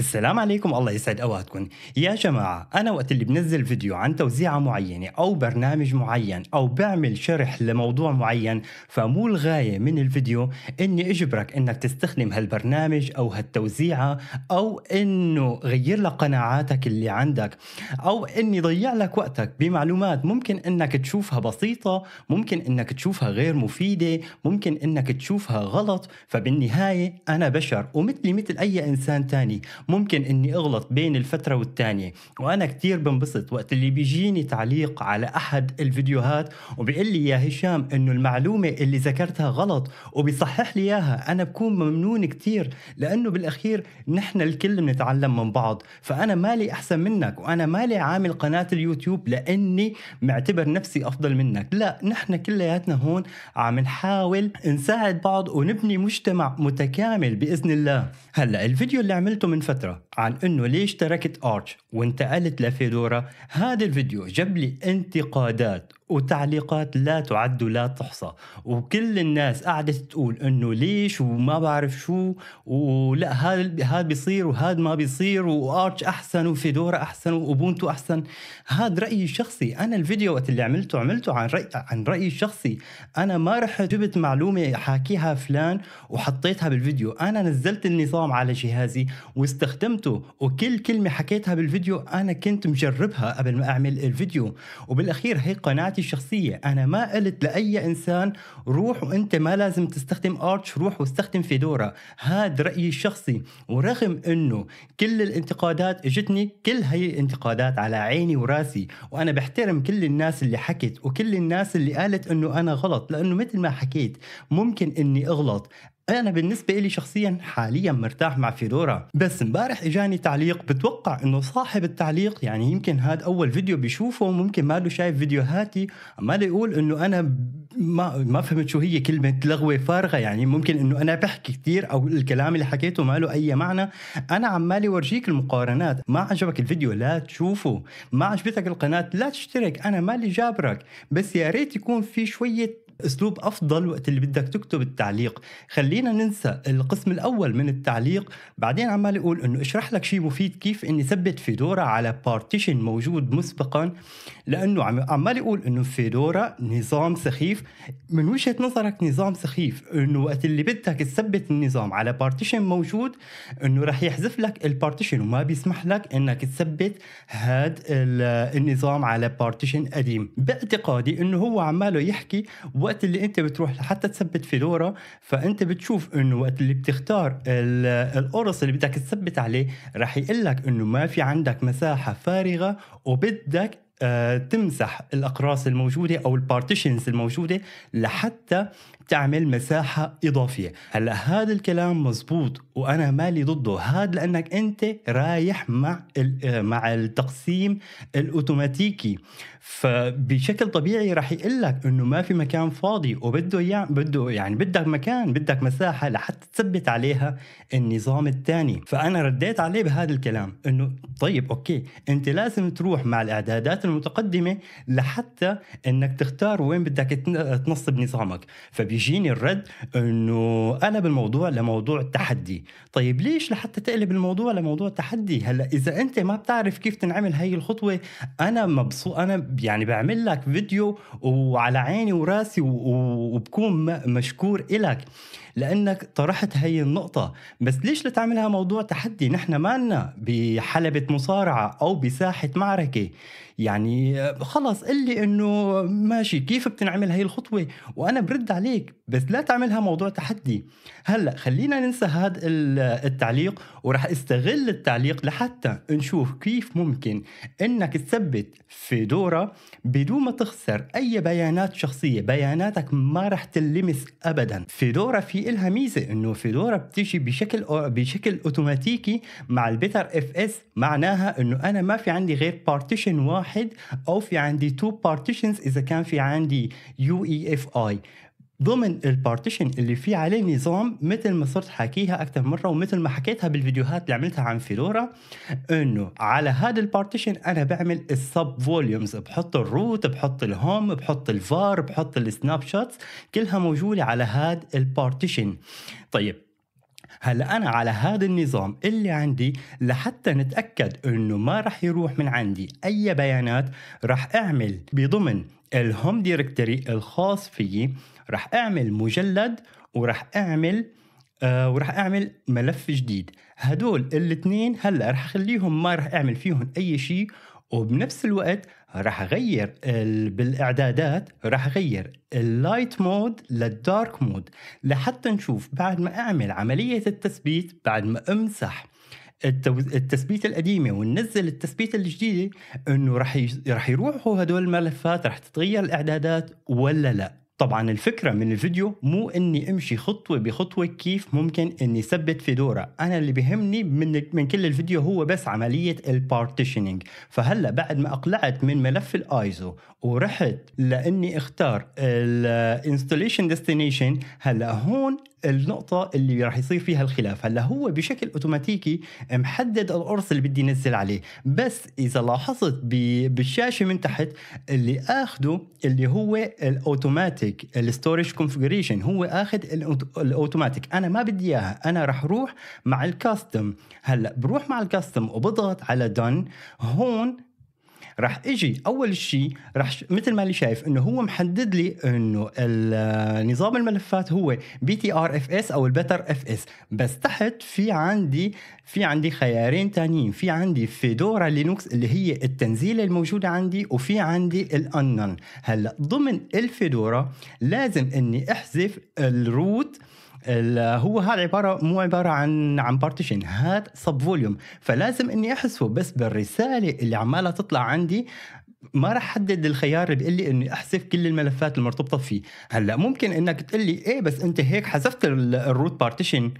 السلام عليكم. الله يسعد أوقاتكم. يا جماعة أنا وقت اللي بنزل فيديو عن توزيعه معينه أو برنامج معين أو بعمل شرح لموضوع معين فمو الغاية من الفيديو إني اجبرك إنك تستخدم هالبرنامج أو هالتوزيعة أو إنه غير لك قناعاتك اللي عندك أو إني ضيع لك وقتك بمعلومات ممكن إنك تشوفها بسيطة ممكن إنك تشوفها غير مفيدة ممكن إنك تشوفها غلط. فبالنهاية أنا بشر ومثلي مثل أي إنسان تاني ممكن إني أغلط بين الفترة والتانية. وأنا كتير بنبسط وقت اللي بيجيني تعليق على أحد الفيديوهات وبيقول لي يا هشام إنه المعلومة اللي ذكرتها غلط وبيصحح لي إياها. أنا بكون ممنون كتير لأنه بالأخير نحن الكل بنتعلم من بعض. فأنا مالي أحسن منك وأنا مالي عامل قناة اليوتيوب لأني معتبر نفسي أفضل منك. لا نحن كلياتنا هون عم نحاول نساعد بعض ونبني مجتمع متكامل بإذن الله. هلأ الفيديو اللي عملته من فترة عن إنه ليش تركت آرش وانتقلت لفيدورا. هذا الفيديو جاب لي انتقادات وتعليقات لا تعد ولا تحصى. وكل الناس قعدت تقول إنه ليش وما بعرف شو ولا هذا هذا بيصير وهذا ما بيصير وآرش أحسن وفيدورا أحسن وبونتو أحسن. هذا رأيي الشخصي. أنا الفيديو وقت اللي عملته عملته عن راي عن رأيي الشخصي. أنا ما رح جبت معلومة حاكيها فلان وحطيتها بالفيديو. أنا نزلت النظام على جهازي واستخدمته وكل كلمة حكيتها بالفيديو أنا كنت مجربها قبل ما أعمل الفيديو. وبالأخير هي قناعتي الشخصية. أنا ما قلت لأي إنسان روح وأنت ما لازم تستخدم آرتش روح واستخدم فيدورا. هذا رأيي الشخصي. ورغم إنه كل الانتقادات أجتني كل هي الانتقادات على عيني وراسي. وأنا بحترم كل الناس اللي حكت وكل الناس اللي قالت إنه أنا غلط. لأنه مثل ما حكيت ممكن إني أغلط. أنا بالنسبة لي شخصيا حاليا مرتاح مع فيدورا بس امبارح إجاني تعليق بتوقع إنه صاحب التعليق يعني يمكن هذا أول فيديو بيشوفه ممكن ما له شايف فيديوهاتي عمال يقول إنه أنا ما ما فهمت شو هي كلمة لغوة فارغة يعني ممكن إنه أنا بحكي كثير أو الكلام اللي حكيته ما له أي معنى. أنا عمالي ورجيك المقارنات ما عجبك الفيديو لا تشوفه ما عجبتك القناة لا تشترك أنا مالي جابرك بس يا ريت يكون في شوية أسلوب أفضل وقت اللي بدك تكتب التعليق. خلينا ننسى القسم الأول من التعليق. بعدين عمال يقول إنه اشرح لك شيء مفيد كيف إني ثبت فيدورا على partition موجود مسبقا. لأنه عمال يقول إنه فيدورا نظام سخيف. من وجهة نظرك نظام سخيف. إنه وقت اللي بدك تثبت النظام على partition موجود إنه رح يحذف لك ال partition وما بيسمح لك إنك تثبت هذا النظام على partition قديم. بأعتقادي إنه هو عماله يحكي وقت اللي انت بتروح لحتى تثبت فيدورا فانت بتشوف انه وقت اللي بتختار القرص اللي بدك تثبت عليه رح يقول لك انه ما في عندك مساحة فارغة وبدك آه تمسح الأقراص الموجودة أو ال partitions الموجودة لحتى تعمل مساحة إضافية. هلأ هذا الكلام مزبوط وأنا مالي ضده. هذا لأنك أنت رايح مع مع التقسيم الأوتوماتيكي. فبشكل طبيعي راح يقول لك إنه ما في مكان فاضي وبده يعني بده يعني بدك مكان بدك مساحة لحتى تثبت عليها النظام الثاني فأنا رديت عليه بهذا الكلام إنه طيب أوكي أنت لازم تروح مع الإعدادات المتقدمة لحتى إنك تختار وين بدك تنصب نظامك. فبيجيني الرد إنه قلب الموضوع لموضوع تحدي طيب ليش لحتى تقلب الموضوع لموضوع تحدي هلأ إذا أنت ما بتعرف كيف تنعمل هي الخطوة أنا مبسوط أنا يعني بعمل لك فيديو وعلى عيني وراسي وبكون مشكور إلك لأنك طرحت هي النقطة. بس ليش لتعملها موضوع تحدي؟ نحن مالنا بحلبة مصارعة أو بساحة معركة. يعني خلص قل لي إنه ماشي كيف بتنعمل هي الخطوة؟ وأنا برد عليك بس لا تعملها موضوع تحدي. هلأ خلينا ننسى هذا التعليق وراح استغل التعليق لحتى نشوف كيف ممكن إنك تثبت فيدورا بدون ما تخسر أي بيانات شخصية. بياناتك ما راح تلمس ابدا. فيدورا في إلها ميزة إنه فيدورا بتيجي بشكل بشكل أوتوماتيكي مع ال Btrfs معناها إنه أنا ما في عندي غير partition واحد. أو في عندي two partitions إذا كان في عندي UEFI ضمن ال partition اللي فيه عليه نظام مثل ما صرت حاكيها أكثر مرة ومثل ما حكيتها بالفيديوهات اللي عملتها عن فيدورا إنه على هذا ال partition أنا بعمل ال subvolumes بحط ال root بحط ال home بحط الفار بحط ال snapshots كلها موجودة على هذا ال partition طيب هلا أنا على هذا النظام اللي عندي لحتى نتأكد إنه ما راح يروح من عندي أي بيانات راح أعمل بضمن ال home directory الخاص فيي راح أعمل مجلد وراح أعمل آه وراح أعمل ملف جديد. هدول الاثنين هلأ راح أخليهم ما راح أعمل فيهم أي شيء وبنفس الوقت راح أغير بالإعدادات راح أغير ال light mode لل dark mode لحتى نشوف بعد ما أعمل عملية التثبيت بعد ما أمسح التثبيت القديمة وننزل التثبيت الجديده إنه راح راح يروحوا هدول الملفات راح تتغير الإعدادات ولا لا. طبعا الفكرة من الفيديو مو إني أمشي خطوة بخطوة كيف ممكن إني ثبت فيدورا أنا اللي بيهمني من, من كل الفيديو هو بس عملية ال partitioning فهلأ بعد ما أقلعت من ملف الايزو ورحت لإني أختار ال installation destination هلأ هون النقطة اللي راح يصير فيها الخلاف. هلا هو بشكل أوتوماتيكي محدد القرص اللي بدي نزل عليه. بس إذا لاحظت بالشاشة من تحت اللي آخده اللي هو ال automatic ال storage configuration هو آخذ الأوتوماتيك. أنا ما بدي إياها. أنا راح أروح مع ال custom. هلا بروح مع ال custom وبضغط على done هون راح أجي اول شيء راح مثل ما اللي شايف انه هو محدد لي انه نظام الملفات هو بي تي آر إف إس أو ال Btrfs. بس تحت في عندي في عندي خيارين تانيين. في عندي Fedora Linux اللي هي التنزيله الموجوده عندي وفي عندي الانن هلا ضمن الفيدورا لازم اني احذف ال root هو هذا عباره مو عبارة عن عن partition هذا subvolume فلازم إني احذفه بس بالرسالة اللي عمالها تطلع عندي. ما راح حدد الخيار اللي بيقول لي إني احذف كل الملفات المرتبطه فيه. هلأ ممكن إنك تقول لي إيه بس أنت هيك حذفت ال root partition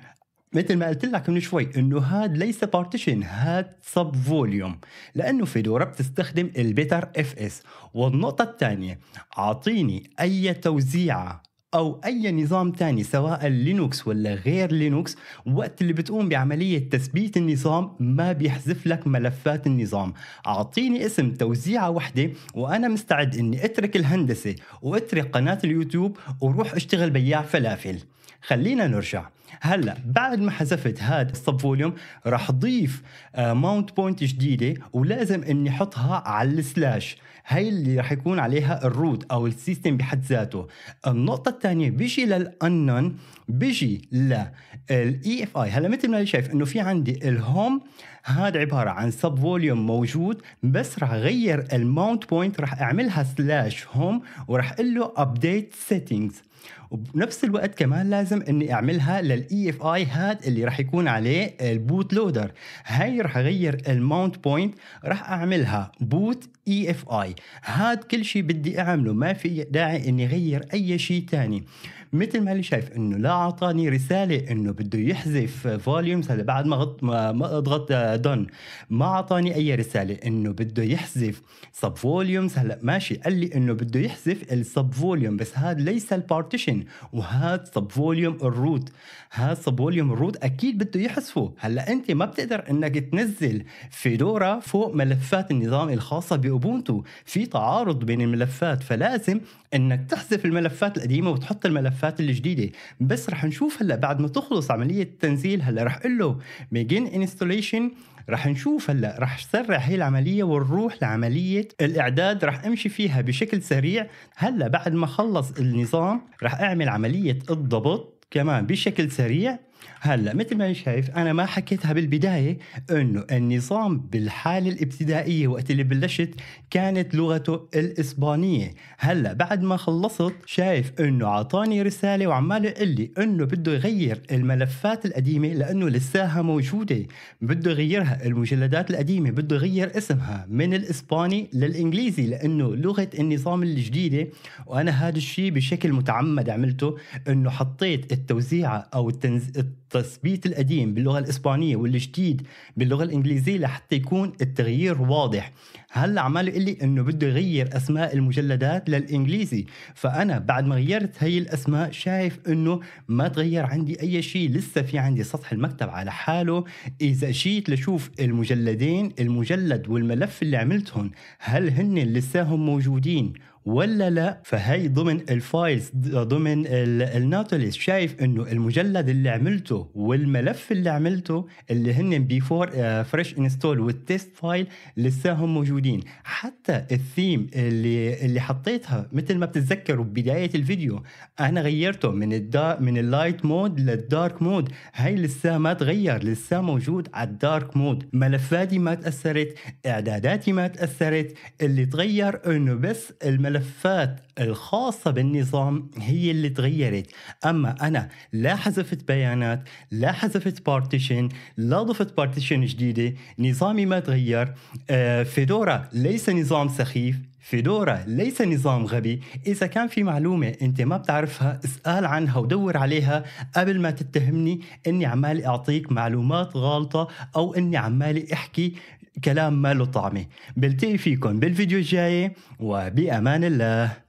مثل ما قلت لك من شوي إنه هاد ليس partition هاد sub volume لأنه فيدورا بتستخدم ال Btrfs والنقطة الثانية أعطيني أي توزيعة أو أي نظام تاني سواء لينوكس ولا غير لينوكس وقت اللي بتقوم بعملية تثبيت النظام ما بيحذف لك ملفات النظام. أعطيني اسم توزيعة وحده وأنا مستعد إني أترك الهندسة وأترك قناة اليوتيوب وروح أشتغل بياع فلافل. خلينا نرجع. هلا بعد ما حذفت هذا ال sub volume راح اضيف mount point جديدة ولازم إني احطها على ال slash. هاي اللي راح يكون عليها ال root أو ال system بحد ذاته. النقطة الثانية بيجي للانون بيجي لل EFI هلا مثل ما شايف إنه في عندي ال home هذا عبارة عن sub volume موجود بس راح أغير ال mount point راح أعملها slash home وراح أقول له update settings وبنفس الوقت كمان لازم إني أعملها لل EFI هاد اللي راح يكون عليه ال boot loader هاي راح أغير ال mount point راح أعملها boot EFI هاد كل شيء بدي أعمله ما في داعي إني أغير أي شيء ثاني مثل ما اللي شايف إنه لا أعطاني رسالة إنه بده يحذف volumes هلا بعد ما غط ما أضغط دون ما أعطاني أي رسالة إنه بده يحذف sub volumes هلا ماشي قال لي إنه بده يحذف ال sub volume بس هذا ليس ال partition وهذا sub volume ال root هذا sub volume ال root أكيد بده يحذفه. هلا أنت ما بتقدر إنك تنزل فيدورا فوق ملفات النظام الخاصة بأوبونتو. في تعارض بين الملفات فلازم إنك تحذف الملفات القديمة وتحط الملفات الجديدة. بس رح نشوف هلأ بعد ما تخلص عملية التنزيل هلأ رح أقول له begin انستليشن رح نشوف هلأ رح سرع هي العملية ونروح لعملية الإعداد رح أمشي فيها بشكل سريع. هلأ بعد ما خلص النظام رح أعمل عملية الضبط كمان بشكل سريع. هلا مثل ما شايف أنا ما حكيتها بالبداية إنه النظام بالحالة الابتدائية وقت اللي بلشت كانت لغته الإسبانية. هلا بعد ما خلصت شايف إنه اعطاني رسالة وعمال يقول لي إنه بده يغير الملفات القديمة لأنه لساها موجودة. بده يغيرها المجلدات القديمة بده يغير اسمها من الإسباني للإنجليزي لأنه لغة النظام الجديدة. وأنا هذا الشيء بشكل متعمد عملته إنه حطيت التوزيعه أو التنز... التثبيت القديم باللغة الإسبانية والجديد باللغة الإنجليزية لحتى يكون التغيير واضح. هلا عمال يقول لي إنه بده يغير أسماء المجلدات للإنجليزي. فأنا بعد ما غيرت هي الأسماء شايف إنه ما تغير عندي أي شيء لسه في عندي سطح المكتب على حاله. إذا جيت لشوف المجلدين المجلد والملف اللي عملتهم هل هن لساهم موجودين؟ ولا لا؟ فهي ضمن ال files ضمن ال Nautilus شايف إنه المجلد اللي عملته والملف اللي عملته اللي هن before fresh install وال test file لساهم موجودين. حتى الثيم اللي اللي حطيتها مثل ما بتتذكروا ببداية الفيديو أنا غيرته من الدا من ال light mode لل dark mode هاي لسه ما تغير لسه موجود على ال dark mode ملفاتي ما تأثرت إعداداتي ما تأثرت. اللي تغير إنه بس الملفات الخاصة بالنظام هي اللي تغيرت. أما أنا لا حذفت بيانات لا حذفت partition لا ضفت partition جديدة. نظامي ما تغير. آه، فيدورا ليس نظام سخيف فيدورا ليس نظام غبي. إذا كان في معلومة أنت ما بتعرفها اسأل عنها ودور عليها. قبل ما تتهمني أني عمال أعطيك معلومات غالطة أو أني عمالي أحكي كلام ما له طعمه بلتقي فيكم بالفيديو الجاي وبأمان الله.